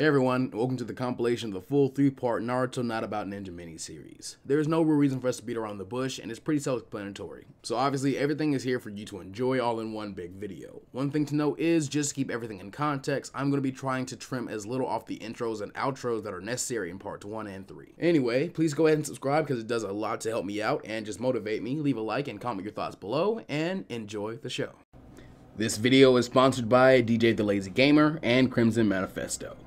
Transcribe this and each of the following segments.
Hey everyone, welcome to the compilation of the full three-part Naruto Not About Ninja mini-series. There is no real reason for us to beat around the bush, and it's pretty self-explanatory. So obviously everything is here for you to enjoy all in one big video. One thing to note is, just to keep everything in context, I'm going to be trying to trim as little off the intros and outros that are necessary in parts 1 and 3. Anyway, please go ahead and subscribe because it does a lot to help me out and just motivate me. Leave a like and comment your thoughts below, and enjoy the show. This video is sponsored by DJ The Lazy Gamer and Crimson Manifesto.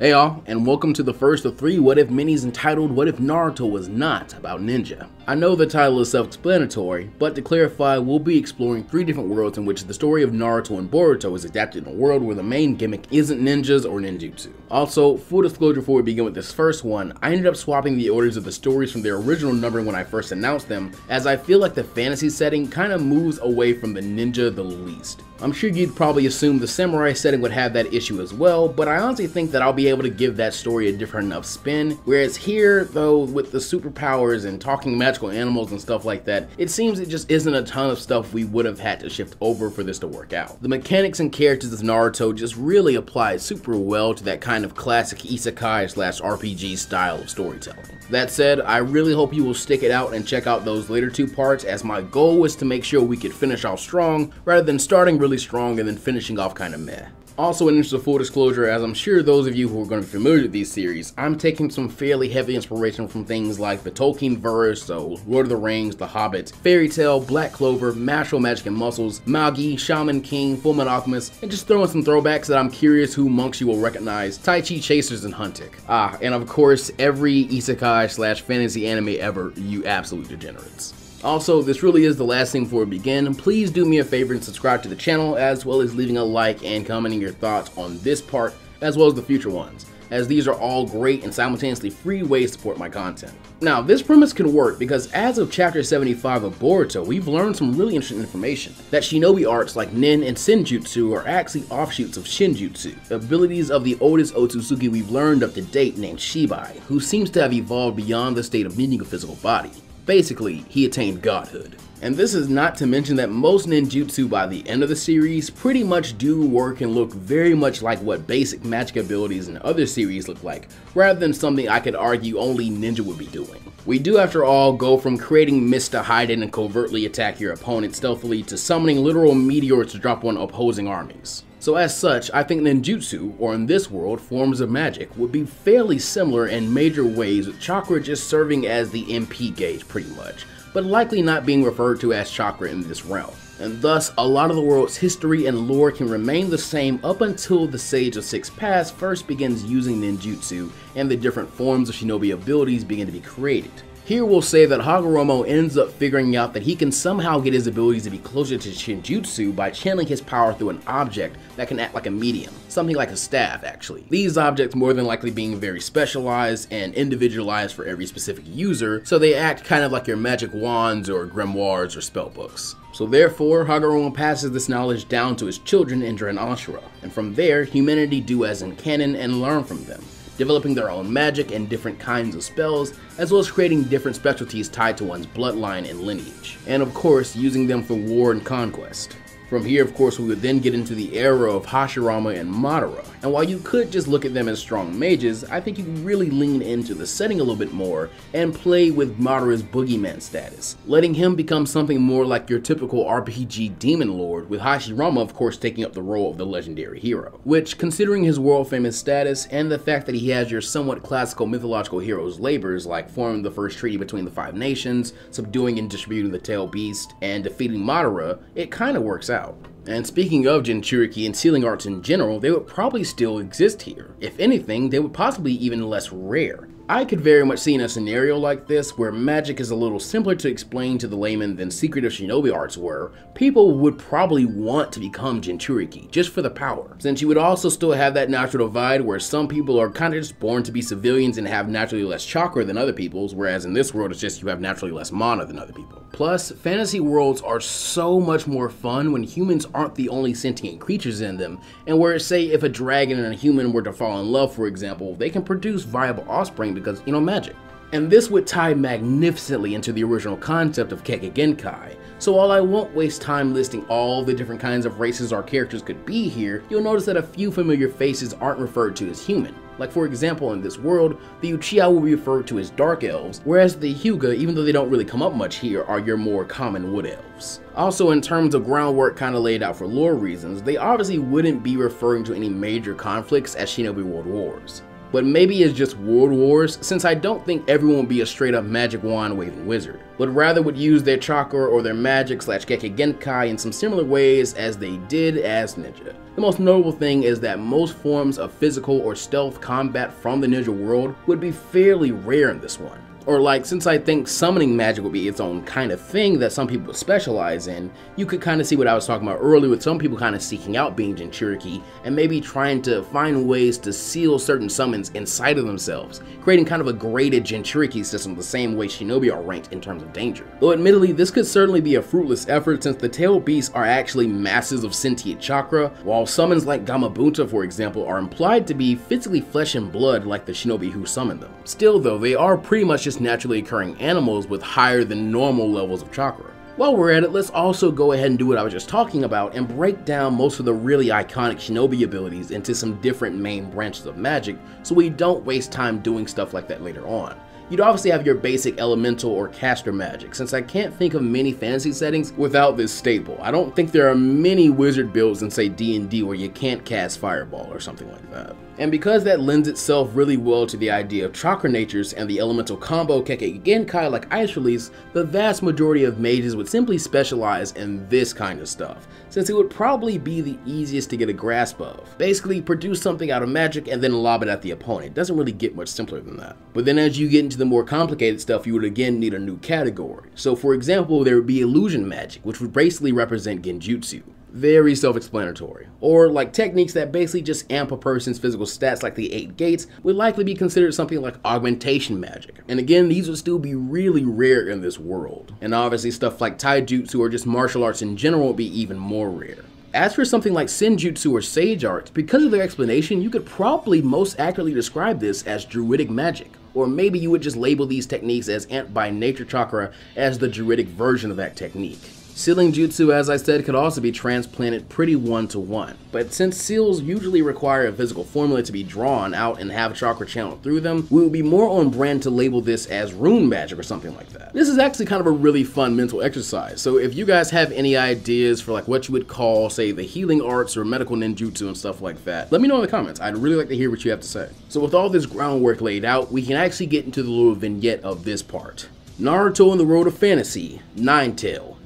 Hey y'all, and welcome to the first of three What If Minis entitled What If Naruto Was Not About Ninja. I know the title is self-explanatory, but to clarify, we'll be exploring three different worlds in which the story of Naruto and Boruto is adapted in a world where the main gimmick isn't ninjas or ninjutsu. Also, full disclosure before we begin with this first one, I ended up swapping the orders of the stories from their original numbering when I first announced them, as I feel like the fantasy setting kinda moves away from the ninja the least. I'm sure you'd probably assume the samurai setting would have that issue as well, but I honestly think that I'll be able to give that story a different enough spin, whereas here, though, with the superpowers and talking magical animals and stuff like that, it seems it just isn't a ton of stuff we would have had to shift over for this to work out. The mechanics and characters of Naruto just really apply super well to that kind of classic isekai slash RPG style of storytelling. That said, I really hope you will stick it out and check out those later two parts as my goal was to make sure we could finish off strong rather than starting really strong and then finishing off kinda meh. Also, in interest of full disclosure, as I'm sure those of you who are going to be familiar with these series, I'm taking some fairly heavy inspiration from things like the Tolkien verse, so Lord of the Rings, The Hobbit, Fairy Tail, Black Clover, Mashle Magic and Muscles, Magi, Shaman King, Fullmetal Alchemist, and just throwing some throwbacks that I'm curious who monks you will recognize, Tai Chi Chasers and Huntik. Ah, and of course, every isekai slash fantasy anime ever, you absolute degenerates. Also, this really is the last thing before we begin. Please do me a favor and subscribe to the channel, as well as leaving a like and commenting your thoughts on this part, as well as the future ones, as these are all great and simultaneously free ways to support my content. Now, this premise can work because as of chapter 75 of Boruto, we've learned some really interesting information. That shinobi arts like Nin and Senjutsu are actually offshoots of Shinjutsu, abilities of the oldest Otsutsuki we've learned up to date named Shibai, who seems to have evolved beyond the state of needing a physical body. Basically, he attained godhood. And this is not to mention that most ninjutsu by the end of the series pretty much do work and look very much like what basic magic abilities in other series look like, rather than something I could argue only ninja would be doing. We do after all go from creating mist to hide in and covertly attack your opponent stealthily to summoning literal meteors to drop on opposing armies. So as such, I think ninjutsu, or in this world, forms of magic, would be fairly similar in major ways with chakra just serving as the MP gauge pretty much, but likely not being referred to as chakra in this realm. And thus, a lot of the world's history and lore can remain the same up until the Sage of Six Paths first begins using ninjutsu and the different forms of shinobi abilities begin to be created. Here we'll say that Hagoromo ends up figuring out that he can somehow get his abilities to be closer to Shinjutsu by channeling his power through an object that can act like a medium, something like a staff actually. These objects more than likely being very specialized and individualized for every specific user, so they act kind of like your magic wands or grimoires or spellbooks. So therefore, Hagoromo passes this knowledge down to his children Indra and Ashura, and from there, humanity do as in canon and learn from them developing their own magic and different kinds of spells, as well as creating different specialties tied to one's bloodline and lineage, and of course using them for war and conquest. From here, of course, we would then get into the era of Hashirama and Madara. And while you could just look at them as strong mages, I think you can really lean into the setting a little bit more and play with Madara's boogeyman status, letting him become something more like your typical RPG demon lord, with Hashirama of course taking up the role of the legendary hero. Which, considering his world famous status and the fact that he has your somewhat classical mythological hero's labors like forming the first treaty between the five nations, subduing and distributing the tail beast, and defeating Madara, it kinda works out out. And speaking of Jinchuriki and sealing arts in general, they would probably still exist here. If anything, they would possibly even less rare. I could very much see in a scenario like this, where magic is a little simpler to explain to the layman than secretive shinobi arts were, people would probably want to become Jinchuriki, just for the power. Since you would also still have that natural divide where some people are kind of just born to be civilians and have naturally less chakra than other people's, whereas in this world it's just you have naturally less mana than other people. Plus, fantasy worlds are so much more fun when humans aren't the only sentient creatures in them, and where say if a dragon and a human were to fall in love for example, they can produce viable offspring because, you know, magic. And this would tie magnificently into the original concept of Kekkei Genkai, So while I won't waste time listing all the different kinds of races our characters could be here, you'll notice that a few familiar faces aren't referred to as human. Like for example, in this world, the Uchiha will be referred to as Dark Elves, whereas the Hyuga, even though they don't really come up much here, are your more common Wood Elves. Also, in terms of groundwork kinda laid out for lore reasons, they obviously wouldn't be referring to any major conflicts as Shinobi World Wars but maybe it's just World Wars, since I don't think everyone would be a straight up magic wand waving wizard, but rather would use their chakra or their magic slash Kekkei Genkai in some similar ways as they did as ninja. The most notable thing is that most forms of physical or stealth combat from the ninja world would be fairly rare in this one. Or like, since I think summoning magic would be its own kind of thing that some people specialize in, you could kind of see what I was talking about earlier with some people kind of seeking out being Jinchuriki and maybe trying to find ways to seal certain summons inside of themselves, creating kind of a graded Jinchuriki system the same way Shinobi are ranked in terms of danger. Though admittedly, this could certainly be a fruitless effort since the tail beasts are actually masses of sentient chakra, while summons like Gamabunta for example are implied to be physically flesh and blood like the Shinobi who summoned them. Still though, they are pretty much just naturally occurring animals with higher than normal levels of chakra. While we're at it, let's also go ahead and do what I was just talking about and break down most of the really iconic shinobi abilities into some different main branches of magic so we don't waste time doing stuff like that later on. You'd obviously have your basic elemental or caster magic, since I can't think of many fantasy settings without this staple. I don't think there are many wizard builds in say D&D where you can't cast fireball or something like that. And because that lends itself really well to the idea of chakra natures and the elemental combo Kekkei Genkai like Ice Release, the vast majority of mages would simply specialize in this kind of stuff, since it would probably be the easiest to get a grasp of. Basically, produce something out of magic and then lob it at the opponent. It doesn't really get much simpler than that. But then as you get into the more complicated stuff, you would again need a new category. So for example, there would be illusion magic, which would basically represent genjutsu very self-explanatory. Or like techniques that basically just amp a person's physical stats like the 8 gates would likely be considered something like augmentation magic. And again, these would still be really rare in this world. And obviously stuff like taijutsu or just martial arts in general would be even more rare. As for something like Senjutsu or Sage Art, because of their explanation, you could probably most accurately describe this as Druidic magic. Or maybe you would just label these techniques as Ant by Nature Chakra as the Druidic version of that technique. Sealing Jutsu, as I said, could also be transplanted pretty one-to-one. -one. But since seals usually require a physical formula to be drawn out and have chakra channeled through them, we would be more on brand to label this as rune magic or something like that. This is actually kind of a really fun mental exercise, so if you guys have any ideas for like what you would call, say, the healing arts or medical ninjutsu and stuff like that, let me know in the comments. I'd really like to hear what you have to say. So with all this groundwork laid out, we can actually get into the little vignette of this part. Naruto and the Road of Fantasy, Nine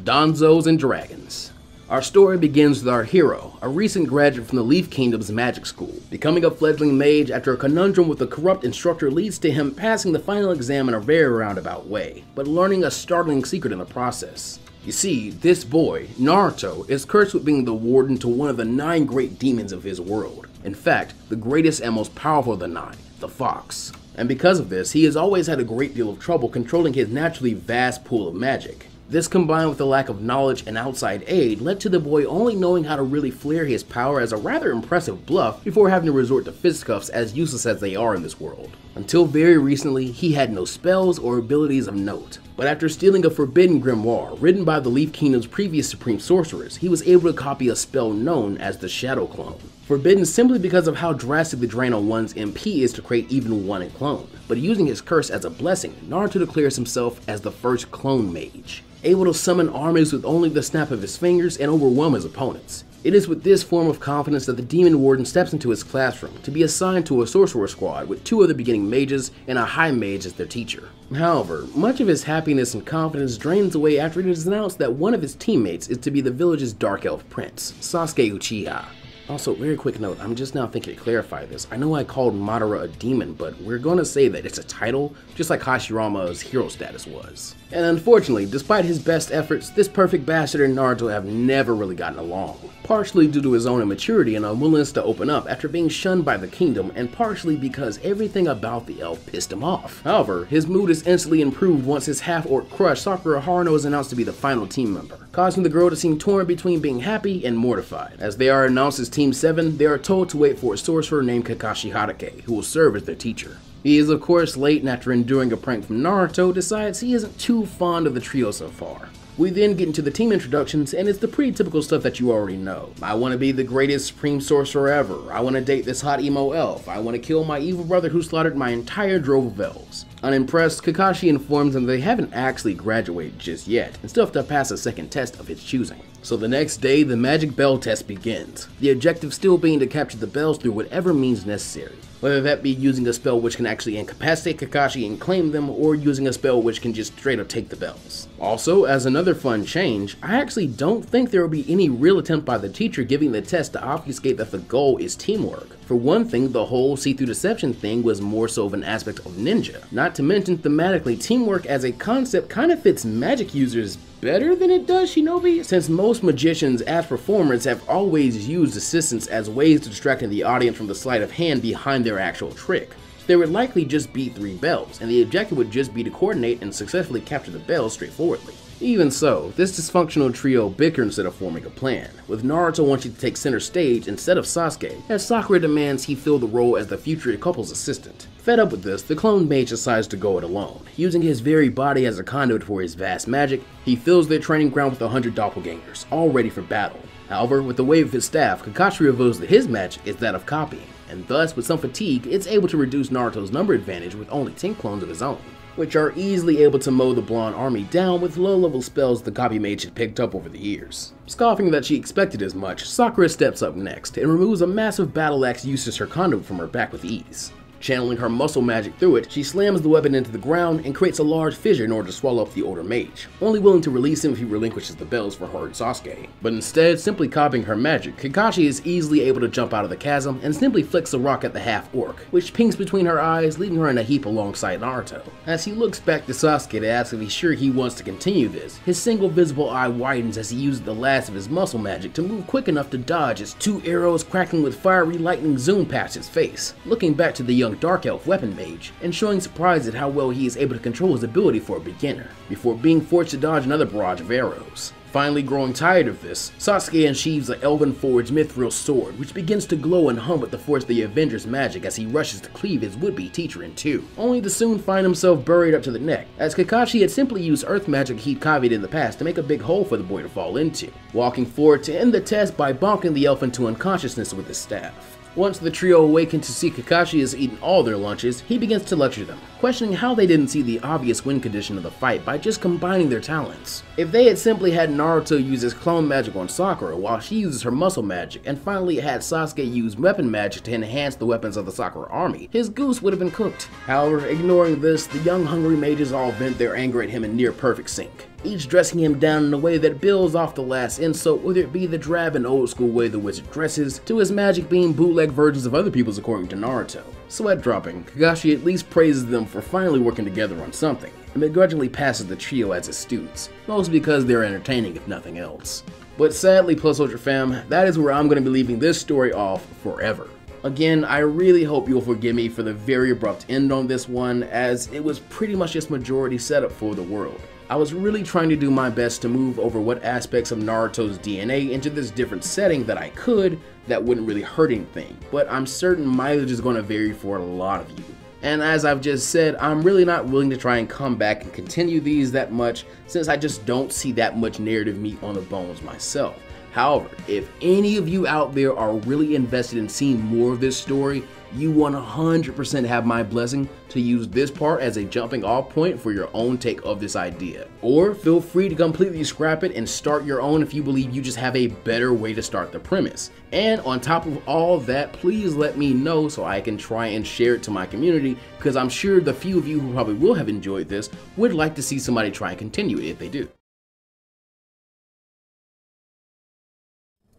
Tail, Danzos and Dragons. Our story begins with our hero, a recent graduate from the Leaf Kingdom's magic school. Becoming a fledgling mage after a conundrum with a corrupt instructor leads to him passing the final exam in a very roundabout way, but learning a startling secret in the process. You see, this boy, Naruto, is cursed with being the warden to one of the nine great demons of his world. In fact, the greatest and most powerful of the nine, the Fox. And because of this, he has always had a great deal of trouble controlling his naturally vast pool of magic. This combined with the lack of knowledge and outside aid led to the boy only knowing how to really flare his power as a rather impressive bluff before having to resort to fisticuffs as useless as they are in this world. Until very recently, he had no spells or abilities of note. But after stealing a forbidden grimoire written by the Leaf Kingdom's previous supreme sorcerers, he was able to copy a spell known as the Shadow Clone. Forbidden simply because of how drastic the drain on one's MP is to create even one clone. But using his curse as a blessing, Naruto declares himself as the first clone mage able to summon armies with only the snap of his fingers and overwhelm his opponents. It is with this form of confidence that the Demon Warden steps into his classroom to be assigned to a sorcerer squad with two other beginning mages and a high mage as their teacher. However, much of his happiness and confidence drains away after it is announced that one of his teammates is to be the village's Dark Elf Prince, Sasuke Uchiha. Also, very quick note, I'm just now thinking to clarify this. I know I called Madara a demon, but we're gonna say that it's a title, just like Hashirama's hero status was. And unfortunately, despite his best efforts, this perfect bastard and Naruto have never really gotten along. Partially due to his own immaturity and unwillingness to open up after being shunned by the kingdom, and partially because everything about the elf pissed him off. However, his mood is instantly improved once his half-orc crush Sakura Haruno is announced to be the final team member, causing the girl to seem torn between being happy and mortified. As they are announced as Team 7, they are told to wait for a sorcerer named Kakashi Hatake, who will serve as their teacher. He is of course late and after enduring a prank from Naruto decides he isn't too fond of the trio so far. We then get into the team introductions, and it's the pretty typical stuff that you already know. I want to be the greatest supreme sorcerer ever. I want to date this hot emo elf. I want to kill my evil brother who slaughtered my entire drove of elves. Unimpressed, Kakashi informs them they haven't actually graduated just yet, and still have to pass a second test of his choosing. So the next day, the magic bell test begins, the objective still being to capture the bells through whatever means necessary. Whether that be using a spell which can actually incapacitate Kakashi and claim them, or using a spell which can just straight up take the bells. Also, as another fun change, I actually don't think there will be any real attempt by the teacher giving the test to obfuscate that the goal is teamwork. For one thing, the whole see-through deception thing was more so of an aspect of ninja. Not to mention, thematically, teamwork as a concept kind of fits magic users better than it does Shinobi, since most magicians as performers have always used assistants as ways to distract the audience from the sleight of hand behind their actual trick. There would likely just be three bells, and the objective would just be to coordinate and successfully capture the bells straightforwardly. Even so, this dysfunctional trio bicker instead of forming a plan, with Naruto wanting to take center stage instead of Sasuke, as Sakura demands he fill the role as the future couple's assistant. Fed up with this, the clone mage decides to go it alone. Using his very body as a conduit for his vast magic, he fills their training ground with a hundred doppelgangers, all ready for battle. However, with the wave of his staff, Kakashi reveals that his magic is that of copying, and thus, with some fatigue, it's able to reduce Naruto's number advantage with only 10 clones of his own which are easily able to mow the blonde army down with low-level spells the copy mage had picked up over the years. Scoffing that she expected as much, Sakura steps up next and removes a massive battle axe used as her conduit from her back with ease. Channeling her muscle magic through it, she slams the weapon into the ground and creates a large fissure in order to swallow up the older mage, only willing to release him if he relinquishes the bells for her and Sasuke. But instead, simply copying her magic, Kakashi is easily able to jump out of the chasm and simply flicks a rock at the half-orc, which pings between her eyes, leaving her in a heap alongside Naruto. As he looks back to Sasuke to ask if he's sure he wants to continue this, his single visible eye widens as he uses the last of his muscle magic to move quick enough to dodge as two arrows crackling with fiery lightning zoom past his face. Looking back to the young Dark Elf weapon mage, and showing surprise at how well he is able to control his ability for a beginner, before being forced to dodge another barrage of arrows. Finally growing tired of this, Sasuke unsheathes the Elven Forged Mithril sword, which begins to glow and hum with the force of the Avenger's magic as he rushes to cleave his would-be teacher in two, only to soon find himself buried up to the neck, as Kakashi had simply used earth magic he'd copied in the past to make a big hole for the boy to fall into, walking forward to end the test by bonking the elf into unconsciousness with his staff. Once the trio awaken to see Kakashi has eaten all their lunches, he begins to lecture them, questioning how they didn't see the obvious win condition of the fight by just combining their talents. If they had simply had Naruto use his clone magic on Sakura while she uses her muscle magic, and finally had Sasuke use weapon magic to enhance the weapons of the Sakura army, his goose would have been cooked. However, ignoring this, the young hungry mages all vent their anger at him in near perfect sync each dressing him down in a way that builds off the last insult, whether it be the drab and old school way the wizard dresses, to his magic being bootleg versions of other people's according to Naruto. Sweat dropping, Kakashi at least praises them for finally working together on something, and begrudgingly passes the trio as his students, mostly because they're entertaining if nothing else. But sadly, Plus Ultra fam, that is where I'm going to be leaving this story off forever. Again, I really hope you'll forgive me for the very abrupt end on this one, as it was pretty much just majority setup for the world. I was really trying to do my best to move over what aspects of Naruto's DNA into this different setting that I could that wouldn't really hurt anything, but I'm certain mileage is going to vary for a lot of you. And as I've just said, I'm really not willing to try and come back and continue these that much since I just don't see that much narrative meat on the bones myself. However, if any of you out there are really invested in seeing more of this story, you 100% have my blessing to use this part as a jumping off point for your own take of this idea. Or feel free to completely scrap it and start your own if you believe you just have a better way to start the premise. And on top of all that, please let me know so I can try and share it to my community because I'm sure the few of you who probably will have enjoyed this would like to see somebody try and continue it if they do.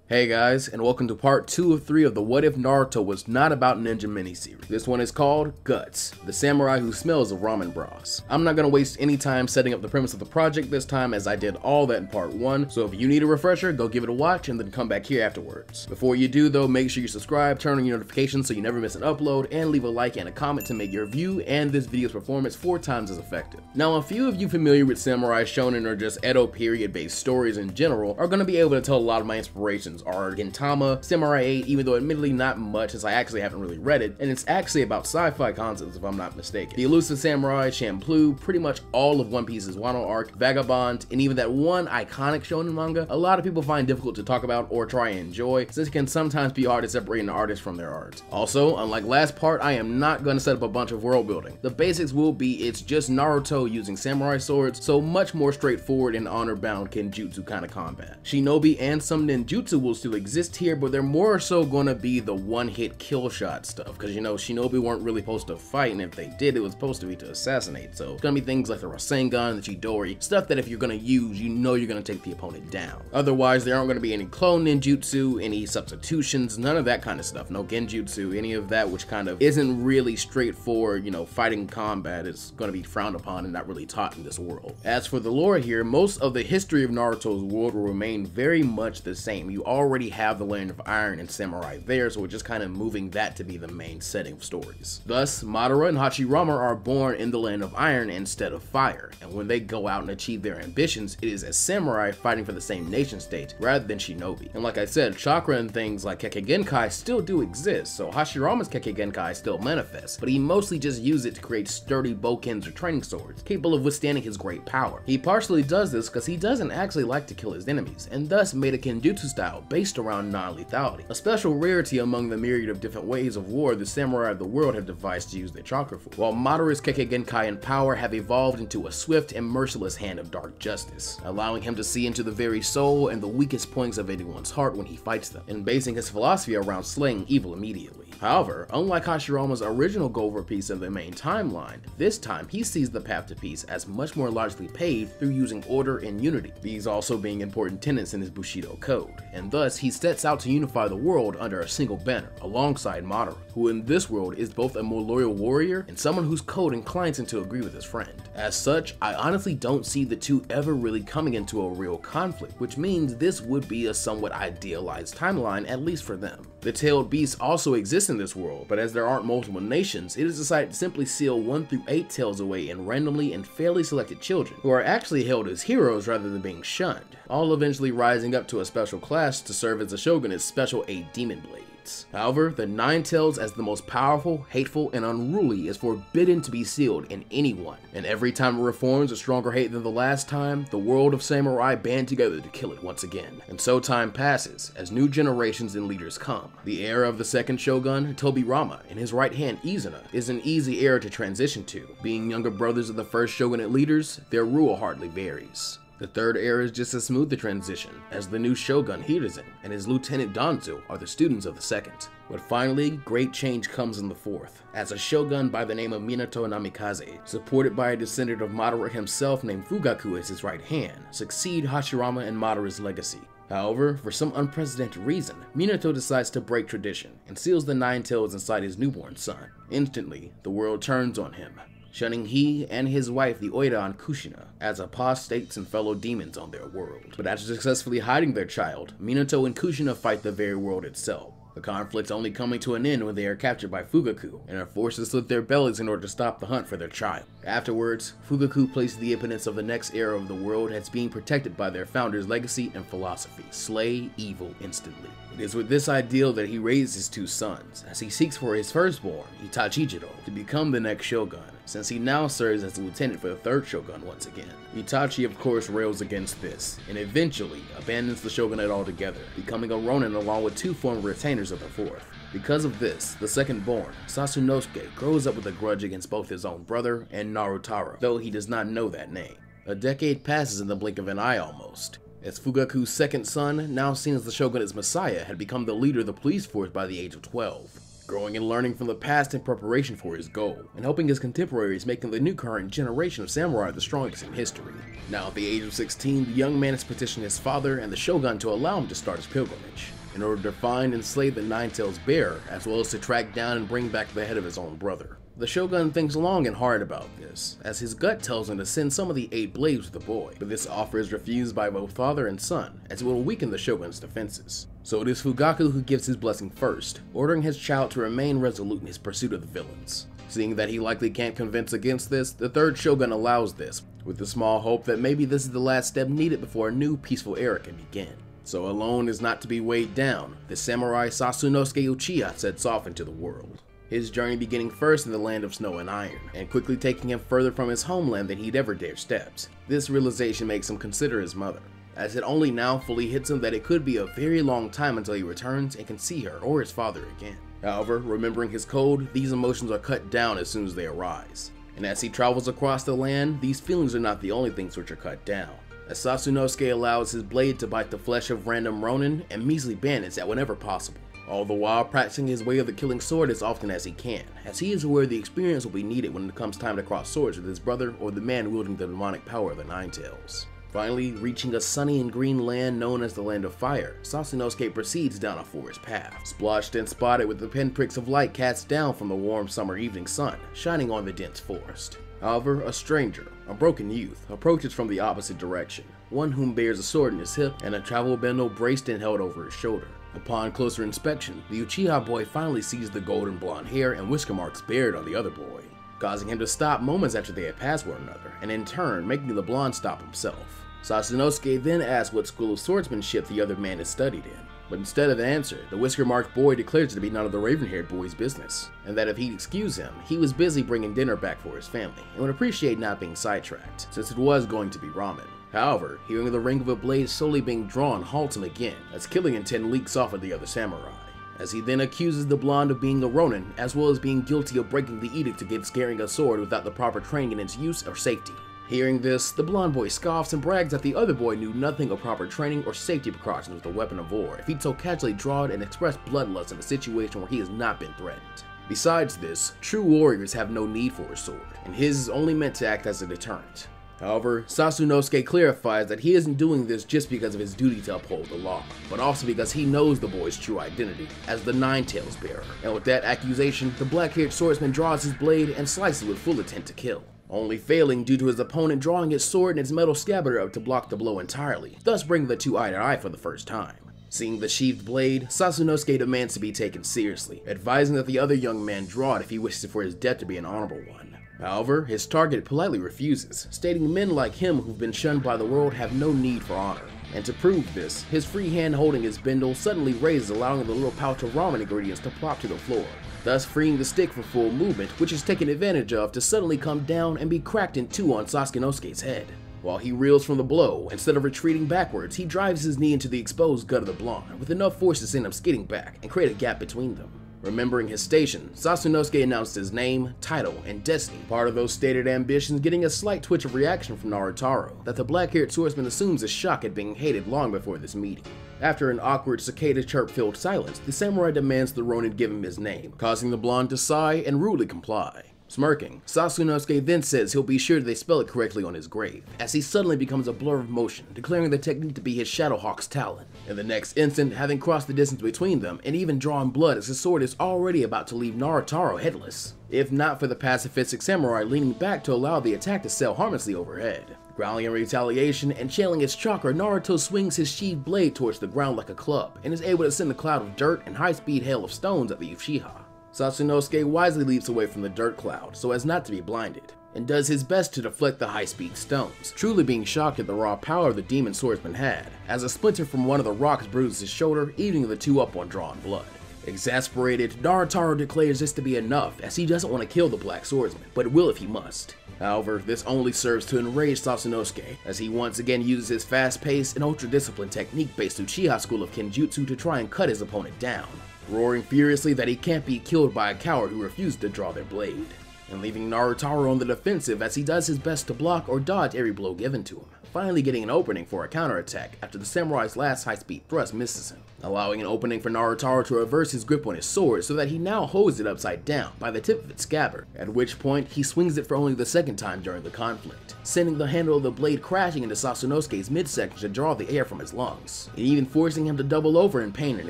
Hey guys, and welcome to part 2 of 3 of the What If Naruto Was Not About Ninja miniseries. This one is called Guts, the samurai who smells of ramen broths. I'm not gonna waste any time setting up the premise of the project this time as I did all that in part 1, so if you need a refresher, go give it a watch and then come back here afterwards. Before you do though, make sure you subscribe, turn on your notifications so you never miss an upload, and leave a like and a comment to make your view and this video's performance four times as effective. Now a few of you familiar with samurai shonen or just Edo period based stories in general are gonna be able to tell a lot of my inspiration are Gintama, Samurai 8, even though admittedly not much since I actually haven't really read it, and it's actually about sci-fi concepts if I'm not mistaken. The Elusive Samurai, Champloo, pretty much all of One Piece's Wano arc, Vagabond, and even that one iconic shonen manga, a lot of people find difficult to talk about or try and enjoy, since it can sometimes be hard to separate an artist from their art. Also, unlike last part, I am not going to set up a bunch of world building. The basics will be it's just Naruto using samurai swords, so much more straightforward and honor-bound kenjutsu kind of combat. Shinobi and some ninjutsu will still exist here, but they're more so going to be the one-hit kill shot stuff, because you know, Shinobi weren't really supposed to fight, and if they did, it was supposed to be to assassinate, so it's going to be things like the Rasengan, the Chidori, stuff that if you're going to use, you know you're going to take the opponent down. Otherwise, there aren't going to be any clone ninjutsu, any substitutions, none of that kind of stuff, no genjutsu, any of that which kind of isn't really straightforward, you know, fighting combat is going to be frowned upon and not really taught in this world. As for the lore here, most of the history of Naruto's world will remain very much the same. You already have the Land of Iron and Samurai there, so we're just kind of moving that to be the main setting of stories. Thus, Madara and Hashirama are born in the Land of Iron instead of Fire, and when they go out and achieve their ambitions, it is as samurai fighting for the same nation state rather than shinobi. And like I said, chakra and things like Kekkei still do exist, so Hashirama's Kekkei still manifests, but he mostly just uses it to create sturdy bokens or training swords, capable of withstanding his great power. He partially does this because he doesn't actually like to kill his enemies, and thus made a Kenjutsu style based around non-lethality, a special rarity among the myriad of different ways of war the samurai of the world have devised to use their chakra for, while Madara's Kekkei and power have evolved into a swift and merciless hand of dark justice, allowing him to see into the very soul and the weakest points of anyone's heart when he fights them, and basing his philosophy around slaying evil immediately. However, unlike Hashirama's original goal for peace in the main timeline, this time he sees the path to peace as much more largely paved through using order and unity, these also being important tenets in his Bushido code, and thus he sets out to unify the world under a single banner, alongside Madara, who in this world is both a more loyal warrior and someone whose code inclines him to agree with his friend. As such, I honestly don't see the two ever really coming into a real conflict, which means this would be a somewhat idealized timeline, at least for them. The tailed beasts also exist in this world, but as there aren't multiple nations, it is decided to simply seal 1 through 8 tails away in randomly and fairly selected children, who are actually held as heroes rather than being shunned, all eventually rising up to a special class to serve as the shogunate's special 8 demon blade. However, the Nine Tails as the most powerful, hateful, and unruly is forbidden to be sealed in anyone, and every time it reforms a stronger hate than the last time, the world of samurai band together to kill it once again. And so time passes, as new generations and leaders come. The heir of the second shogun, Tobirama, and his right hand Izuna, is an easy heir to transition to. Being younger brothers of the first shogunate leaders, their rule hardly varies. The third era is just as smooth a transition, as the new shogun Hiruzen and his lieutenant Danzo are the students of the second. But finally, great change comes in the fourth, as a shogun by the name of Minato Namikaze, supported by a descendant of Madara himself named Fugaku as his right hand, succeed Hashirama and Madara's legacy. However, for some unprecedented reason, Minato decides to break tradition and seals the Nine Tails inside his newborn son. Instantly, the world turns on him, shunning he and his wife the Oida on Kushina as apostates and fellow demons on their world. But after successfully hiding their child, Minato and Kushina fight the very world itself. The conflict only coming to an end when they are captured by Fugaku and are forced to slit their bellies in order to stop the hunt for their child. Afterwards, Fugaku places the impotence of the next era of the world as being protected by their founder's legacy and philosophy, slay evil instantly. It is with this ideal that he raises his two sons, as he seeks for his firstborn, Itachichiro, to become the next shogun, since he now serves as the lieutenant for the third shogun once again. Itachi of course rails against this, and eventually abandons the shogunate altogether, becoming a ronin along with two former retainers of the fourth. Because of this, the second born, Sasunosuke, grows up with a grudge against both his own brother and Narutaro, though he does not know that name. A decade passes in the blink of an eye almost, as Fugaku's second son, now seen as the shogunate's messiah, had become the leader of the police force by the age of 12 growing and learning from the past in preparation for his goal, and helping his contemporaries making the new current generation of samurai the strongest in history. Now at the age of 16, the young man has petitioned his father and the shogun to allow him to start his pilgrimage, in order to find and slay the Nine-Tails Bear, as well as to track down and bring back the head of his own brother. The Shogun thinks long and hard about this, as his gut tells him to send some of the eight blades with the boy, but this offer is refused by both father and son, as it will weaken the Shogun's defenses. So it is Fugaku who gives his blessing first, ordering his child to remain resolute in his pursuit of the villains. Seeing that he likely can't convince against this, the third Shogun allows this, with the small hope that maybe this is the last step needed before a new peaceful era can begin. So alone is not to be weighed down, the samurai Sasunosuke Uchiha sets off into the world. His journey beginning first in the land of snow and iron, and quickly taking him further from his homeland than he'd ever dare steps. This realization makes him consider his mother, as it only now fully hits him that it could be a very long time until he returns and can see her or his father again. However, remembering his code, these emotions are cut down as soon as they arise. And as he travels across the land, these feelings are not the only things which are cut down. As Sasunosuke allows his blade to bite the flesh of random ronin and measly bandits at whenever possible, all the while practicing his way of the killing sword as often as he can, as he is aware the experience will be needed when it comes time to cross swords with his brother or the man wielding the demonic power of the Nine Tails. Finally, reaching a sunny and green land known as the Land of Fire, Sasunosuke proceeds down a forest path, splotched and spotted with the pinpricks of light cast down from the warm summer evening sun, shining on the dense forest. However, a stranger, a broken youth, approaches from the opposite direction, one whom bears a sword in his hip and a travel bundle braced and held over his shoulder. Upon closer inspection, the Uchiha boy finally sees the golden blonde hair and whisker marks buried on the other boy, causing him to stop moments after they had passed one another, and in turn making the blonde stop himself. Sasunosuke then asks what school of swordsmanship the other man had studied in, but instead of an answer, the whisker-marked boy declares it to be none of the raven-haired boy's business, and that if he'd excuse him, he was busy bringing dinner back for his family, and would appreciate not being sidetracked, since it was going to be ramen. However, hearing the ring of a blade slowly being drawn halts him again, as killing intent leaks off of the other samurai as he then accuses the blonde of being a Ronin, as well as being guilty of breaking the edict against carrying a sword without the proper training in its use or safety. Hearing this, the blonde boy scoffs and brags that the other boy knew nothing of proper training or safety precautions with a weapon of war if he'd so casually draw it and expressed bloodlust in a situation where he has not been threatened. Besides this, true warriors have no need for a sword, and his is only meant to act as a deterrent. However, Sasunosuke clarifies that he isn't doing this just because of his duty to uphold the law, but also because he knows the boy's true identity as the Nine Tails Bearer. And with that accusation, the black-haired swordsman draws his blade and slices with full intent to kill only failing due to his opponent drawing his sword and its metal scabbard up to block the blow entirely, thus bringing the two eye to eye for the first time. Seeing the sheathed blade, Sasunosuke demands to be taken seriously, advising that the other young man draw it if he wishes for his death to be an honorable one. However, his target politely refuses, stating men like him who've been shunned by the world have no need for honor. And to prove this, his free hand holding his bindle suddenly raises allowing the little pouch of ramen ingredients to plop to the floor, thus freeing the stick for full movement, which is taken advantage of to suddenly come down and be cracked in two on Sasuke head. While he reels from the blow, instead of retreating backwards, he drives his knee into the exposed gut of the blonde, with enough force to send him skidding back and create a gap between them. Remembering his station, Sasunosuke announced his name, title, and destiny, part of those stated ambitions getting a slight twitch of reaction from Narutaro that the black-haired swordsman assumes is shock at being hated long before this meeting. After an awkward cicada chirp-filled silence, the samurai demands the Ronin give him his name, causing the blonde to sigh and rudely comply. Smirking, Sasunosuke then says he'll be sure they spell it correctly on his grave, as he suddenly becomes a blur of motion, declaring the technique to be his Shadowhawk's talon. In the next instant, having crossed the distance between them, and even drawn blood as his sword is already about to leave Narutaro headless, if not for the pacifistic samurai leaning back to allow the attack to sail harmlessly overhead. Growling in retaliation and channeling his chakra, Naruto swings his sheathed blade towards the ground like a club, and is able to send a cloud of dirt and high-speed hail of stones at the Uchiha. Sasunosuke wisely leaps away from the dirt cloud so as not to be blinded, and does his best to deflect the high-speed stones, truly being shocked at the raw power the demon swordsman had, as a splinter from one of the rocks bruises his shoulder, eating the two up on drawn blood. Exasperated, Narutaro declares this to be enough as he doesn't want to kill the black swordsman, but will if he must. However, this only serves to enrage Sasunosuke, as he once again uses his fast-paced and ultra-disciplined technique-based Uchiha school of Kenjutsu to try and cut his opponent down roaring furiously that he can't be killed by a coward who refused to draw their blade, and leaving Narutaro on the defensive as he does his best to block or dodge every blow given to him, finally getting an opening for a counterattack after the samurai's last high-speed thrust misses him, allowing an opening for Narutaro to reverse his grip on his sword so that he now holds it upside down by the tip of its scabbard, at which point he swings it for only the second time during the conflict, sending the handle of the blade crashing into Sasunosuke's midsection to draw the air from his lungs, and even forcing him to double over in pain and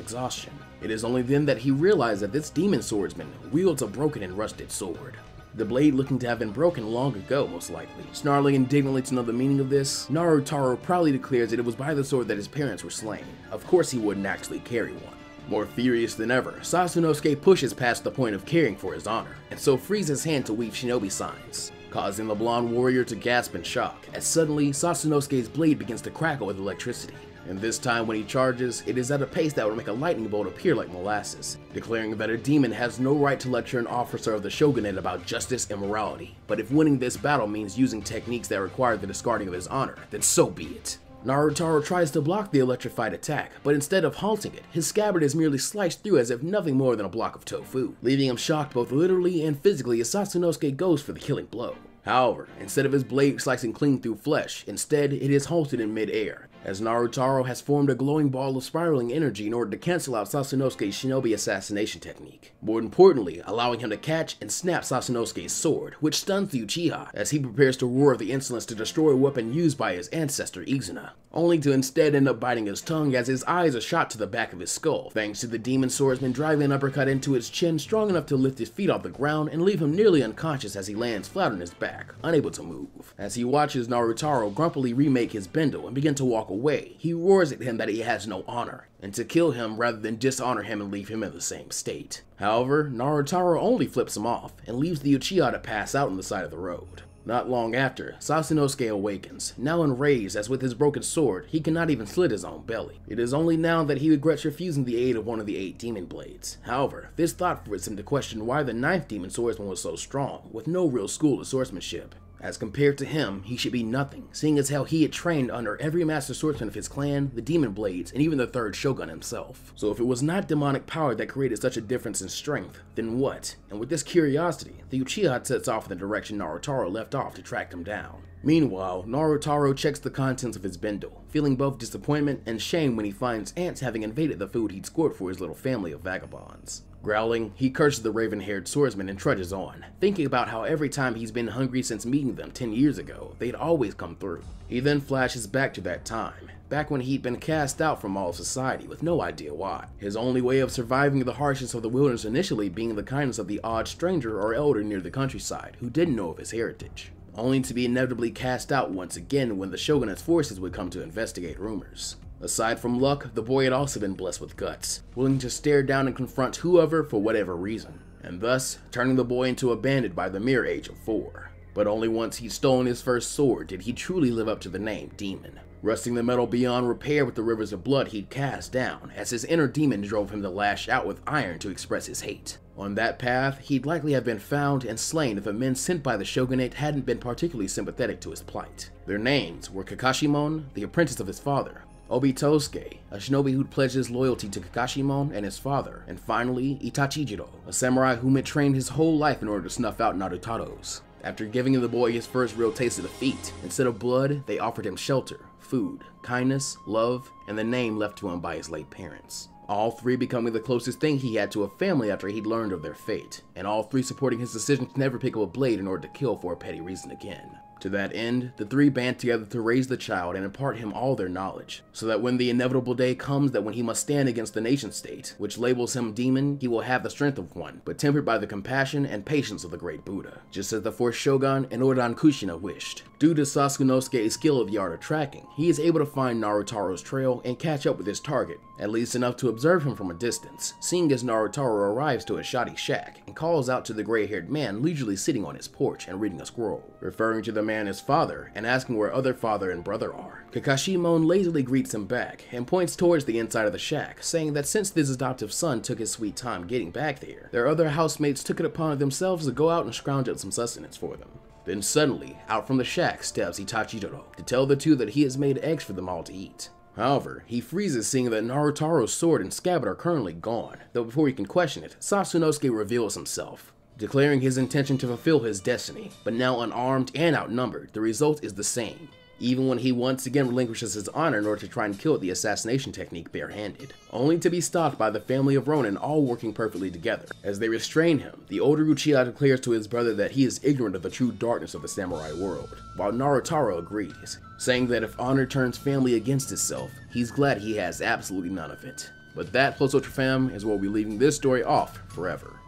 exhaustion. It is only then that he realized that this demon swordsman wields a broken and rusted sword. The blade looking to have been broken long ago, most likely. Snarling indignantly to know the meaning of this, Narutaro proudly declares that it was by the sword that his parents were slain. Of course he wouldn't actually carry one. More furious than ever, Sasunosuke pushes past the point of caring for his honor, and so frees his hand to weave shinobi signs, causing the blonde warrior to gasp in shock, as suddenly Sasunosuke's blade begins to crackle with electricity and this time when he charges, it is at a pace that would make a lightning bolt appear like molasses, declaring that a demon has no right to lecture an officer of the shogunate about justice and morality, but if winning this battle means using techniques that require the discarding of his honor, then so be it. Narutaro tries to block the electrified attack, but instead of halting it, his scabbard is merely sliced through as if nothing more than a block of tofu, leaving him shocked both literally and physically as Sasunosuke goes for the killing blow. However, instead of his blade slicing clean through flesh, instead it is halted in mid-air, as Narutaro has formed a glowing ball of spiraling energy in order to cancel out Sasunosuke's shinobi assassination technique. More importantly, allowing him to catch and snap Sasunosuke's sword, which stuns the Uchiha as he prepares to roar the insolence to destroy a weapon used by his ancestor Izuna, only to instead end up biting his tongue as his eyes are shot to the back of his skull, thanks to the demon swordsman driving an uppercut into his chin strong enough to lift his feet off the ground and leave him nearly unconscious as he lands flat on his back, unable to move. As he watches Narutaro grumpily remake his bendo and begin to walk away, he roars at him that he has no honor, and to kill him rather than dishonor him and leave him in the same state. However, Narutaro only flips him off and leaves the Uchiha to pass out on the side of the road. Not long after, Sasunosuke awakens, now enraged as with his broken sword, he cannot even slit his own belly. It is only now that he regrets refusing the aid of one of the eight demon blades. However, this thought forces him to question why the ninth demon swordsman was so strong, with no real school of swordsmanship. As compared to him, he should be nothing, seeing as how he had trained under every master swordsman of his clan, the demon blades, and even the third shogun himself. So if it was not demonic power that created such a difference in strength, then what? And with this curiosity, the Uchiha sets off in the direction Narutaro left off to track him down. Meanwhile, Narutaro checks the contents of his bendo, feeling both disappointment and shame when he finds ants having invaded the food he'd scored for his little family of vagabonds. Growling, he curses the raven-haired swordsman and trudges on, thinking about how every time he's been hungry since meeting them 10 years ago, they'd always come through. He then flashes back to that time, back when he'd been cast out from all of society with no idea why. His only way of surviving the harshness of the wilderness initially being the kindness of the odd stranger or elder near the countryside who didn't know of his heritage only to be inevitably cast out once again when the shogunate's forces would come to investigate rumors. Aside from luck, the boy had also been blessed with guts, willing to stare down and confront whoever for whatever reason, and thus turning the boy into a bandit by the mere age of four. But only once he'd stolen his first sword did he truly live up to the name Demon, rusting the metal beyond repair with the rivers of blood he'd cast down, as his inner demon drove him to lash out with iron to express his hate. On that path, he'd likely have been found and slain if the men sent by the shogunate hadn't been particularly sympathetic to his plight. Their names were Kakashimon, the apprentice of his father, Obitosuke, a shinobi who'd pledged his loyalty to Kakashimon and his father, and finally Itachichiro, a samurai whom had trained his whole life in order to snuff out Narutaro's. After giving the boy his first real taste of defeat, instead of blood, they offered him shelter, food, kindness, love, and the name left to him by his late parents. All three becoming the closest thing he had to a family after he'd learned of their fate, and all three supporting his decision to never pick up a blade in order to kill for a petty reason again. To that end, the three band together to raise the child and impart him all their knowledge, so that when the inevitable day comes that when he must stand against the nation state, which labels him demon, he will have the strength of one, but tempered by the compassion and patience of the great Buddha, just as the fourth shogun and Inodan Kushina wished. Due to Sasunosuke's skill of of tracking, he is able to find Narutaro's trail and catch up with his target, at least enough to observe him from a distance, seeing as Narutaro arrives to a shoddy shack and calls out to the gray-haired man leisurely sitting on his porch and reading a scroll, referring to the man as father and asking where other father and brother are. Kakashimon lazily greets him back and points towards the inside of the shack, saying that since this adoptive son took his sweet time getting back there, their other housemates took it upon themselves to go out and scrounge up some sustenance for them. Then suddenly, out from the shack steps Itachichiro to tell the two that he has made eggs for them all to eat. However, he freezes seeing that Narutaro's sword and scabbard are currently gone, though before he can question it, Sasunosuke reveals himself, declaring his intention to fulfill his destiny, but now unarmed and outnumbered, the result is the same, even when he once again relinquishes his honor in order to try and kill the assassination technique barehanded, only to be stopped by the family of Ronin all working perfectly together. As they restrain him, the older Uchiha declares to his brother that he is ignorant of the true darkness of the samurai world, while Narutaro agrees, saying that if honor turns family against itself, he's glad he has absolutely none of it. But that, Plus Ultra Fam, is where we'll be leaving this story off forever.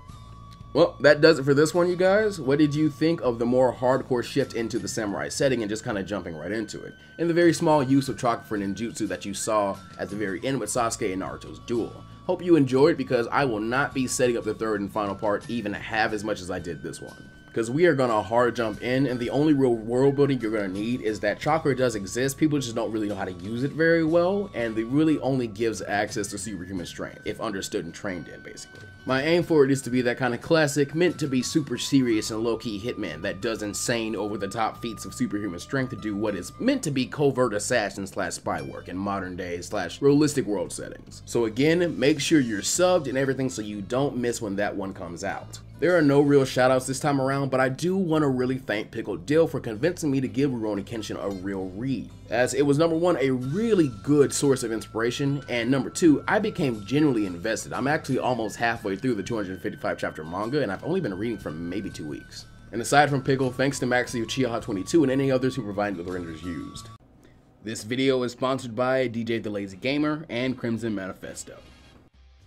Well, that does it for this one, you guys. What did you think of the more hardcore shift into the samurai setting and just kind of jumping right into it? And the very small use of chakra for ninjutsu that you saw at the very end with Sasuke and Naruto's duel. Hope you enjoyed because I will not be setting up the third and final part even half as much as I did this one. Because we are gonna hard jump in, and the only real world building you're gonna need is that chakra does exist. People just don't really know how to use it very well, and it really only gives access to superhuman strength if understood and trained in, basically. My aim for it is to be that kind of classic, meant to be super serious and low-key hitman that does insane over-the-top feats of superhuman strength to do what is meant to be covert assassin slash spy work in modern day slash realistic world settings. So again, make sure you're subbed and everything so you don't miss when that one comes out. There are no real shoutouts this time around, but I do want to really thank Pickled Dill for convincing me to give Rurouni Kenshin a real read, as it was number one, a really good source of inspiration, and number two, I became genuinely invested. I'm actually almost halfway through the 255 chapter manga, and I've only been reading for maybe two weeks. And aside from Pickle, thanks to Maxi Uchiha22 and any others who provided the renders used. This video is sponsored by DJ The Lazy Gamer and Crimson Manifesto.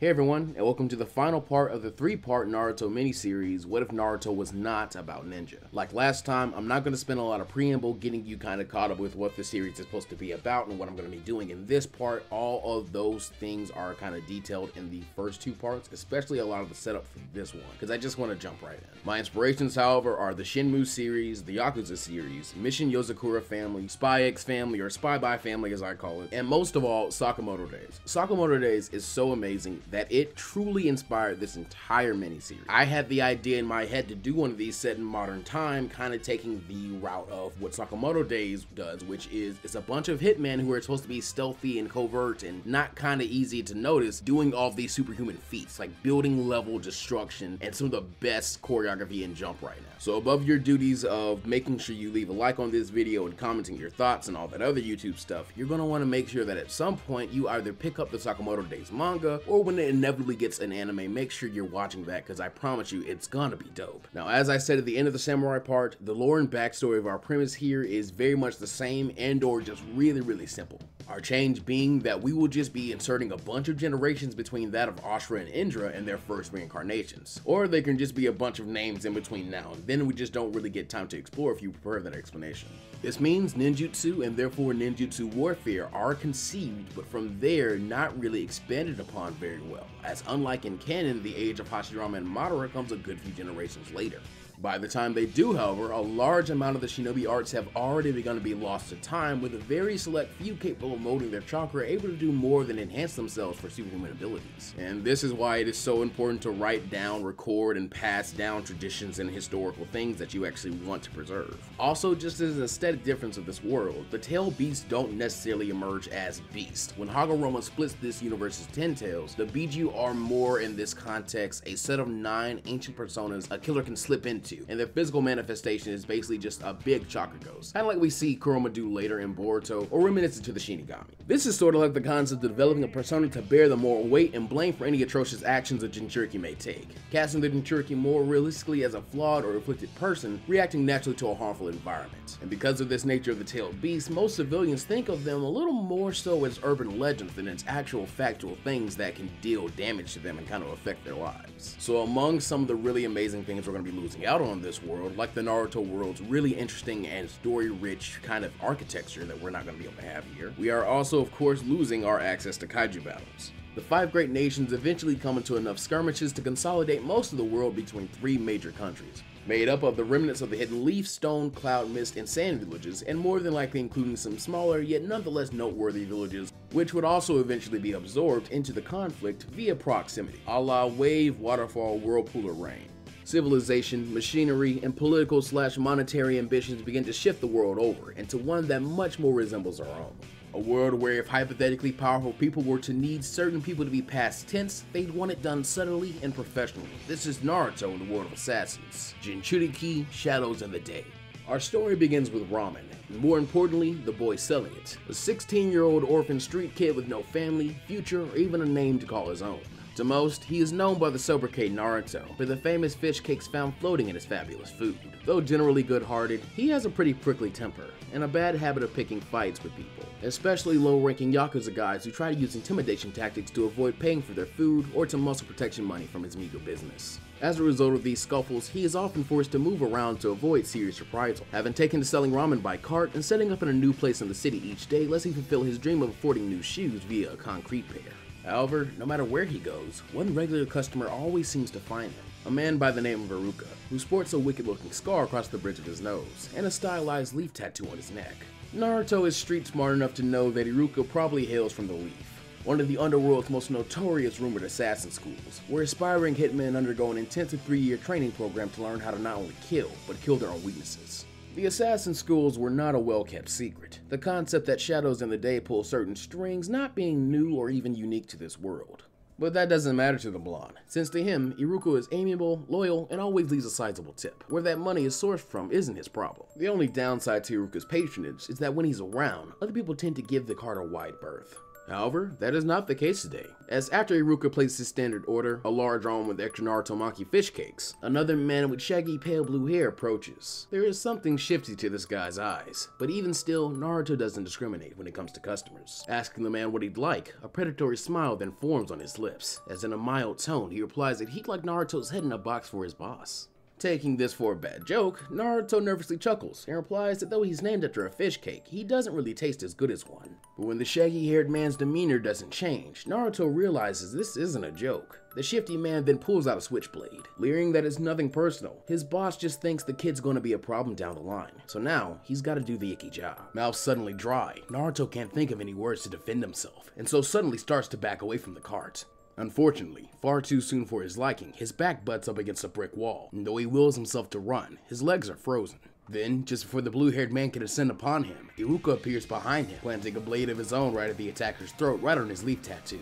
Hey everyone, and welcome to the final part of the three-part Naruto miniseries, What If Naruto Was Not About Ninja? Like last time, I'm not going to spend a lot of preamble getting you kind of caught up with what the series is supposed to be about and what I'm going to be doing in this part. All of those things are kind of detailed in the first two parts, especially a lot of the setup for this one, because I just want to jump right in. My inspirations, however, are the Shenmue series, the Yakuza series, Mission Yozakura family, Spy X family, or Spy By family as I call it, and most of all, Sakamoto Days. Sakamoto Days is so amazing that it truly inspired this entire miniseries. I had the idea in my head to do one of these set in modern time, kind of taking the route of what Sakamoto Days does, which is it's a bunch of hitmen who are supposed to be stealthy and covert and not kind of easy to notice, doing all these superhuman feats like building level destruction and some of the best choreography in Jump right now. So above your duties of making sure you leave a like on this video and commenting your thoughts and all that other YouTube stuff, you're going to want to make sure that at some point you either pick up the Sakamoto Days manga or when it inevitably gets an anime, make sure you're watching that because I promise you it's gonna be dope. Now, as I said at the end of the samurai part, the lore and backstory of our premise here is very much the same and or just really, really simple. Our change being that we will just be inserting a bunch of generations between that of Ashura and Indra and their first reincarnations. Or they can just be a bunch of names in between now and then we just don't really get time to explore if you prefer that explanation. This means ninjutsu and therefore ninjutsu warfare are conceived, but from there not really expanded upon very well, as unlike in canon, the age of Hashirama and Madara comes a good few generations later. By the time they do, however, a large amount of the shinobi arts have already begun to be lost to time, with a very select few capable of molding their chakra able to do more than enhance themselves for superhuman abilities. And this is why it is so important to write down, record, and pass down traditions and historical things that you actually want to preserve. Also, just as an aesthetic difference of this world, the tail beasts don't necessarily emerge as beasts. When Hagoromo splits this universe's ten tails, the Biju are more in this context a set of nine ancient personas a killer can slip into and their physical manifestation is basically just a big chakra ghost, kind of like we see Kurama do later in Boruto, or reminiscent to the Shinigami. This is sort of like the concept of developing a persona to bear the moral weight and blame for any atrocious actions a Jinchuriki may take, casting the Jinchuriki more realistically as a flawed or afflicted person, reacting naturally to a harmful environment. And because of this nature of the tailed beast, most civilians think of them a little more so as urban legends than as actual factual things that can deal damage to them and kind of affect their lives. So among some of the really amazing things we're going to be losing out out on this world, like the Naruto world's really interesting and story-rich kind of architecture that we're not going to be able to have here. We are also, of course, losing our access to kaiju battles. The five great nations eventually come into enough skirmishes to consolidate most of the world between three major countries, made up of the remnants of the Hidden Leaf, Stone, Cloud, Mist, and Sand villages, and more than likely including some smaller yet nonetheless noteworthy villages, which would also eventually be absorbed into the conflict via proximity, a la wave, waterfall, whirlpool, or rain civilization, machinery, and political slash monetary ambitions begin to shift the world over into one that much more resembles our own. A world where if hypothetically powerful people were to need certain people to be past tense, they'd want it done subtly and professionally. This is Naruto in the world of assassins. Jinchuriki, Shadows of the Day. Our story begins with Ramen, and more importantly, the boy selling it. A 16 year old orphan street kid with no family, future, or even a name to call his own. To most, he is known by the sobriquet Naruto for the famous fish cakes found floating in his fabulous food. Though generally good-hearted, he has a pretty prickly temper and a bad habit of picking fights with people, especially low-ranking Yakuza guys who try to use intimidation tactics to avoid paying for their food or to muscle protection money from his meager business. As a result of these scuffles, he is often forced to move around to avoid serious reprisal, having taken to selling ramen by cart and setting up in a new place in the city each day lest he fulfill his dream of affording new shoes via a concrete pair. However, no matter where he goes, one regular customer always seems to find him. a man by the name of Iruka, who sports a wicked looking scar across the bridge of his nose and a stylized leaf tattoo on his neck. Naruto is street smart enough to know that Iruka probably hails from the Leaf, one of the underworld's most notorious rumored assassin schools, where aspiring hitmen undergo an intensive three-year training program to learn how to not only kill, but kill their own weaknesses. The assassin schools were not a well-kept secret, the concept that shadows in the day pull certain strings not being new or even unique to this world. But that doesn't matter to the blonde, since to him, Iruka is amiable, loyal, and always leaves a sizable tip. Where that money is sourced from isn't his problem. The only downside to Iruka's patronage is that when he's around, other people tend to give the card a wide berth. However, that is not the case today, as after Iruka places his standard order, a large arm with extra Naruto Maki fish cakes, another man with shaggy pale blue hair approaches. There is something shifty to this guy's eyes, but even still, Naruto doesn't discriminate when it comes to customers. Asking the man what he'd like, a predatory smile then forms on his lips, as in a mild tone he replies that he'd like Naruto's head in a box for his boss. Taking this for a bad joke, Naruto nervously chuckles and replies that though he's named after a fish cake, he doesn't really taste as good as one. But when the shaggy-haired man's demeanor doesn't change, Naruto realizes this isn't a joke. The shifty man then pulls out a switchblade, leering that it's nothing personal. His boss just thinks the kid's gonna be a problem down the line, so now he's gotta do the icky job. Mouth suddenly dry, Naruto can't think of any words to defend himself, and so suddenly starts to back away from the cart. Unfortunately, far too soon for his liking, his back butts up against a brick wall, and though he wills himself to run, his legs are frozen. Then, just before the blue-haired man can descend upon him, Iruka appears behind him, planting a blade of his own right at the attacker's throat right on his leaf tattoo.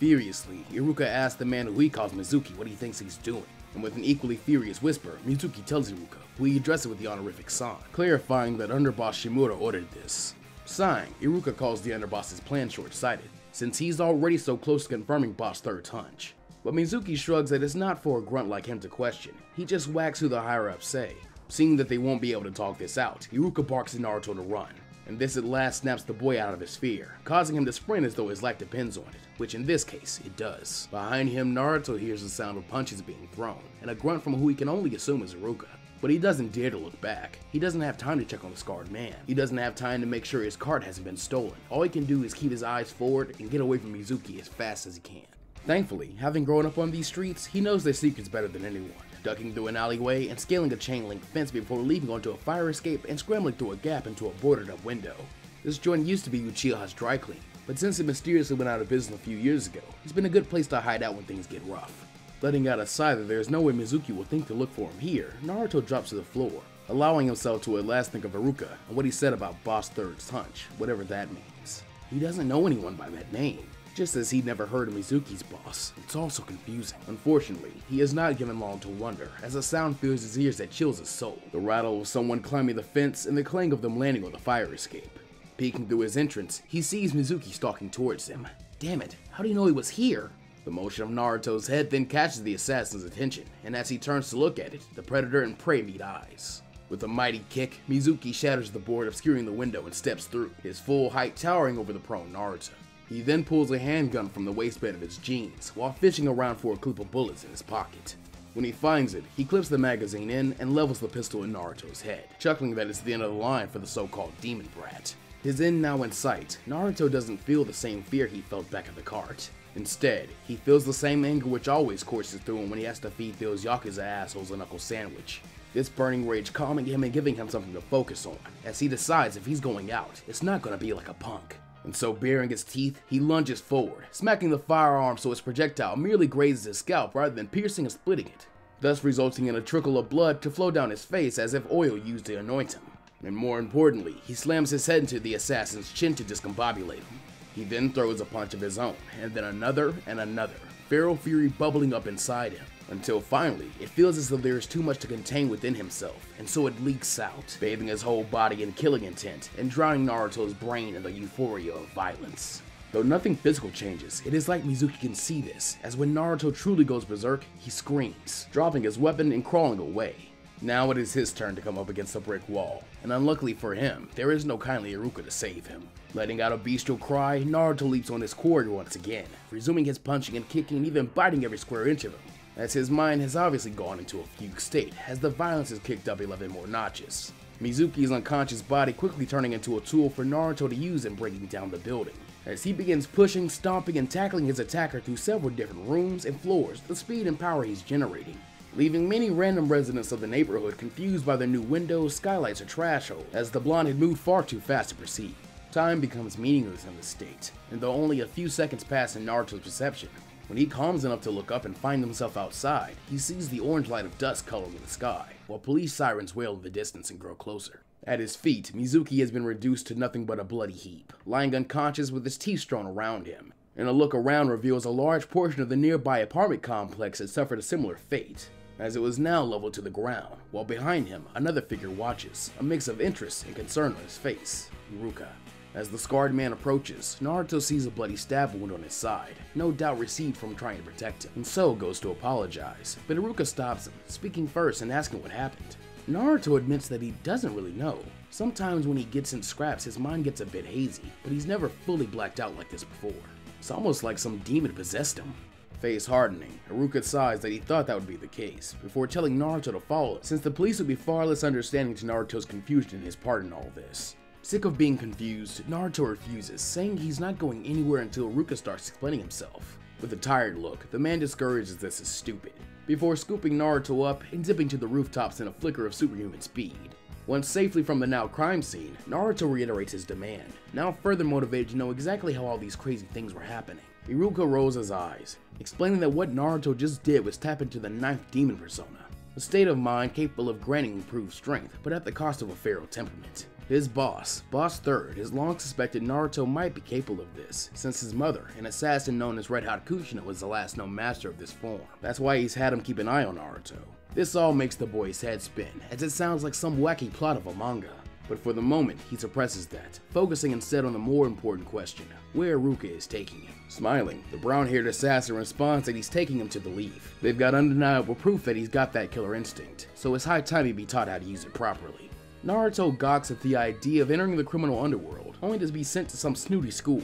Furiously, Iruka asks the man who he calls Mizuki what he thinks he's doing, and with an equally furious whisper, Mizuki tells Iruka, who he addresses with the honorific San, clarifying that Underboss Shimura ordered this. Sighing, Iruka calls the Underboss's plan short-sighted, since he's already so close to confirming Boss Third's hunch. But Mizuki shrugs that it's not for a grunt like him to question, he just whacks who the higher-ups say. Seeing that they won't be able to talk this out, Iruka barks at Naruto to run, and this at last snaps the boy out of his fear, causing him to sprint as though his life depends on it, which in this case, it does. Behind him, Naruto hears the sound of punches being thrown, and a grunt from who he can only assume is Iruka. But he doesn't dare to look back. He doesn't have time to check on the scarred man. He doesn't have time to make sure his card hasn't been stolen. All he can do is keep his eyes forward and get away from Mizuki as fast as he can. Thankfully, having grown up on these streets, he knows their secrets better than anyone, ducking through an alleyway and scaling a chain link fence before leaping onto a fire escape and scrambling through a gap into a boarded up window. This joint used to be Uchiha's dry clean, but since it mysteriously went out of business a few years ago, it's been a good place to hide out when things get rough. Letting out a sigh that there is no way Mizuki will think to look for him here, Naruto drops to the floor, allowing himself to at last think of Iruka and what he said about Boss Third's hunch, whatever that means. He doesn't know anyone by that name, just as he'd never heard of Mizuki's boss. It's also confusing. Unfortunately, he is not given long to wonder, as a sound fills his ears that chills his soul. The rattle of someone climbing the fence and the clang of them landing on the fire escape. Peeking through his entrance, he sees Mizuki stalking towards him. Damn it, how do you know he was here? The motion of Naruto's head then catches the assassin's attention, and as he turns to look at it, the predator and prey meet eyes. With a mighty kick, Mizuki shatters the board obscuring the window and steps through, his full height towering over the prone Naruto. He then pulls a handgun from the waistband of his jeans, while fishing around for a clip of bullets in his pocket. When he finds it, he clips the magazine in and levels the pistol in Naruto's head, chuckling that it's the end of the line for the so-called demon brat. His end now in sight, Naruto doesn't feel the same fear he felt back at the cart. Instead, he feels the same anger which always courses through him when he has to feed those Yakuza assholes a knuckle sandwich. This burning rage calming him and giving him something to focus on, as he decides if he's going out, it's not gonna be like a punk. And so baring his teeth, he lunges forward, smacking the firearm so its projectile merely grazes his scalp rather than piercing and splitting it, thus resulting in a trickle of blood to flow down his face as if oil used to anoint him. And more importantly, he slams his head into the assassin's chin to discombobulate him. He then throws a punch of his own, and then another and another, feral fury bubbling up inside him, until finally, it feels as though there is too much to contain within himself, and so it leaks out, bathing his whole body in killing intent, and drowning Naruto's brain in the euphoria of violence. Though nothing physical changes, it is like Mizuki can see this, as when Naruto truly goes berserk, he screams, dropping his weapon and crawling away. Now it is his turn to come up against a brick wall, and unluckily for him, there is no kindly Iruka to save him. Letting out a bestial cry, Naruto leaps on his quarry once again, resuming his punching and kicking and even biting every square inch of him, as his mind has obviously gone into a fugue state as the violence has kicked up 11 more notches. Mizuki's unconscious body quickly turning into a tool for Naruto to use in breaking down the building, as he begins pushing, stomping, and tackling his attacker through several different rooms and floors, the speed and power he's generating. leaving many random residents of the neighborhood confused by their new windows, skylights, or trash hole, as the blonde had moved far too fast to proceed. Time becomes meaningless in the state, and though only a few seconds pass in Naruto's perception, when he calms enough to look up and find himself outside, he sees the orange light of dust coloring the sky, while police sirens wail in the distance and grow closer. At his feet, Mizuki has been reduced to nothing but a bloody heap, lying unconscious with his teeth strewn around him. And a look around reveals a large portion of the nearby apartment complex had suffered a similar fate, as it was now leveled to the ground, while behind him, another figure watches, a mix of interest and concern on his face, Iruka. As the scarred man approaches, Naruto sees a bloody stab wound on his side, no doubt received from trying to protect him, and so goes to apologize. But Iruka stops him, speaking first and asking what happened. Naruto admits that he doesn't really know. Sometimes when he gets in scraps, his mind gets a bit hazy, but he's never fully blacked out like this before. It's almost like some demon possessed him. Face hardening, Iruka sighs that he thought that would be the case, before telling Naruto to follow, since the police would be far less understanding to Naruto's confusion and his part in all this. Sick of being confused, Naruto refuses, saying he's not going anywhere until Iruka starts explaining himself. With a tired look, the man discourages this as stupid, before scooping Naruto up and zipping to the rooftops in a flicker of superhuman speed. Once safely from the now crime scene, Naruto reiterates his demand, now further motivated to know exactly how all these crazy things were happening. Iruka rolls his eyes, explaining that what Naruto just did was tap into the ninth demon persona, a state of mind capable of granting improved strength, but at the cost of a feral temperament. His boss, Boss Third, has long suspected Naruto might be capable of this, since his mother, an assassin known as Red Hot Kushina, was the last known master of this form. That's why he's had him keep an eye on Naruto. This all makes the boy's head spin, as it sounds like some wacky plot of a manga. But for the moment, he suppresses that, focusing instead on the more important question, where Iruka is taking him. Smiling, the brown-haired assassin responds that he's taking him to the leaf. They've got undeniable proof that he's got that killer instinct, so it's high time he be taught how to use it properly. Naruto gawks at the idea of entering the criminal underworld, only to be sent to some snooty school,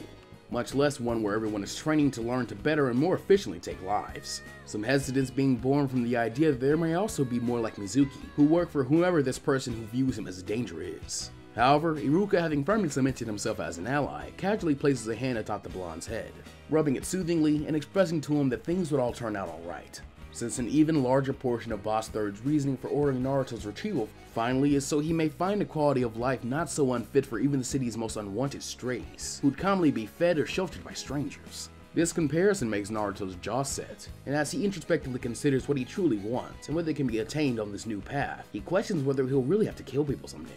much less one where everyone is training to learn to better and more efficiently take lives. Some hesitance being born from the idea that there may also be more like Mizuki, who work for whomever this person who views him as a danger is. However, Iruka having firmly cemented himself as an ally, casually places a hand atop the blonde's head, rubbing it soothingly and expressing to him that things would all turn out alright since an even larger portion of Boss Third's reasoning for ordering Naruto's retrieval finally is so he may find a quality of life not so unfit for even the city's most unwanted strays, who'd commonly be fed or sheltered by strangers. This comparison makes Naruto's jaw set, and as he introspectively considers what he truly wants and whether it can be attained on this new path, he questions whether he'll really have to kill people someday.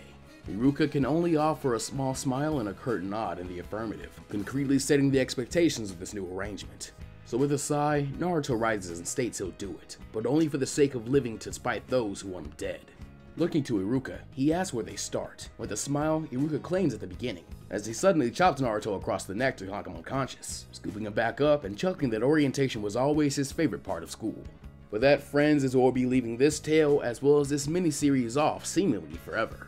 Iruka can only offer a small smile and a curt nod in the affirmative, concretely setting the expectations of this new arrangement. So with a sigh, Naruto rises and states he'll do it, but only for the sake of living to spite those who want him dead. Looking to Iruka, he asks where they start. With a smile, Iruka claims at the beginning, as he suddenly chops Naruto across the neck to knock him unconscious, scooping him back up and chuckling that orientation was always his favorite part of school. With that, friends, is where we'll be leaving this tale as well as this mini-series off seemingly forever.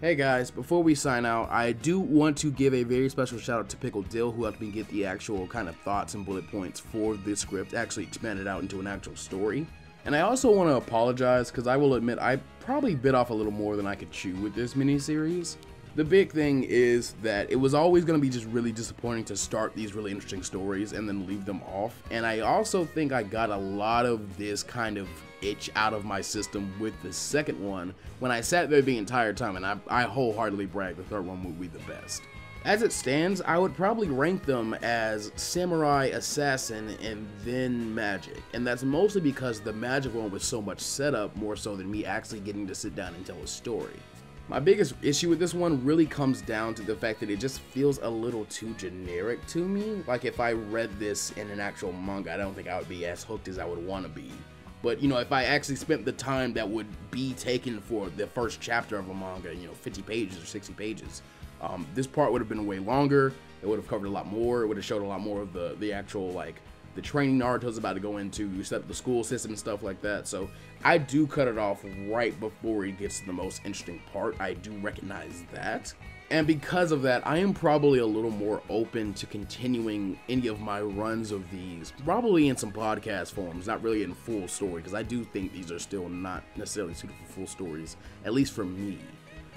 Hey guys, before we sign out, I do want to give a very special shout out to Pickle Dill who helped me get the actual kind of thoughts and bullet points for this script actually expanded out into an actual story. And I also want to apologize because I will admit I probably bit off a little more than I could chew with this miniseries. The big thing is that it was always going to be just really disappointing to start these really interesting stories and then leave them off. And I also think I got a lot of this kind of itch out of my system with the second one when I sat there the entire time, and I, I wholeheartedly brag the third one would be the best. As it stands, I would probably rank them as Samurai, Assassin, and then Magic. And that's mostly because the Magic one was so much setup more so than me actually getting to sit down and tell a story. My biggest issue with this one really comes down to the fact that it just feels a little too generic to me. Like if I read this in an actual manga, I don't think I would be as hooked as I would want to be. But you know, if I actually spent the time that would be taken for the first chapter of a manga, you know, 50 pages or 60 pages, um, this part would have been way longer. It would have covered a lot more. It would have showed a lot more of the the actual like the training Naruto's about to go into, you set up the school system and stuff like that. So I do cut it off right before he gets to the most interesting part. I do recognize that. And because of that, I am probably a little more open to continuing any of my runs of these, probably in some podcast forms, not really in full story, because I do think these are still not necessarily suited for full stories, at least for me.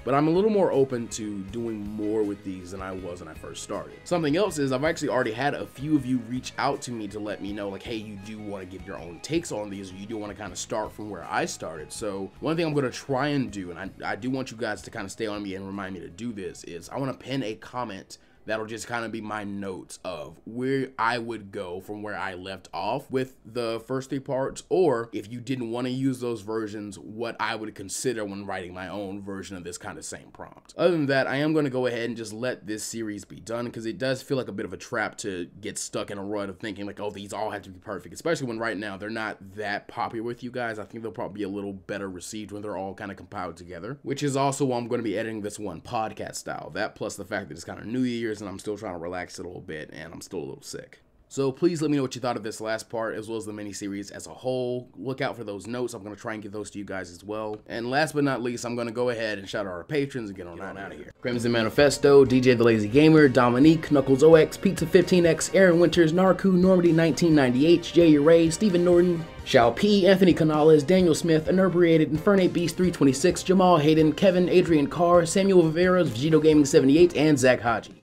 But I'm a little more open to doing more with these than I was when I first started. Something else is I've actually already had a few of you reach out to me to let me know like, hey, you do want to give your own takes on these, or you do want to kind of start from where I started. So one thing I'm going to try and do, and I, I do want you guys to kind of stay on me and remind me to do this, is I want to pin a comment that'll just kind of be my notes of where I would go from where I left off with the first three parts, or if you didn't want to use those versions, what I would consider when writing my own version of this kind of same prompt. Other than that, I am going to go ahead and just let this series be done because it does feel like a bit of a trap to get stuck in a rut of thinking like, oh, these all have to be perfect, especially when right now they're not that popular with you guys. I think they'll probably be a little better received when they're all kind of compiled together, which is also why I'm going to be editing this one podcast style. That plus the fact that it's kind of New Year's and I'm still trying to relax a little bit and I'm still a little sick. So please let me know what you thought of this last part as well as the miniseries as a whole. Look out for those notes. I'm going to try and get those to you guys as well. And last but not least, I'm going to go ahead and shout out our patrons and get on, on out of here. Crimson Manifesto, DJ the Lazy Gamer, Dominique, Knuckles OX, Pizza 15X, Aaron Winters, Narku, Normandy 1998, Jay Ray, Stephen Norton, Shao P, Anthony Canales, Daniel Smith, Inebriated, Infernate Beast 326, Jamal Hayden, Kevin, Adrian Carr, Samuel Viveros, Vegito Gaming 78, and Zach Haji.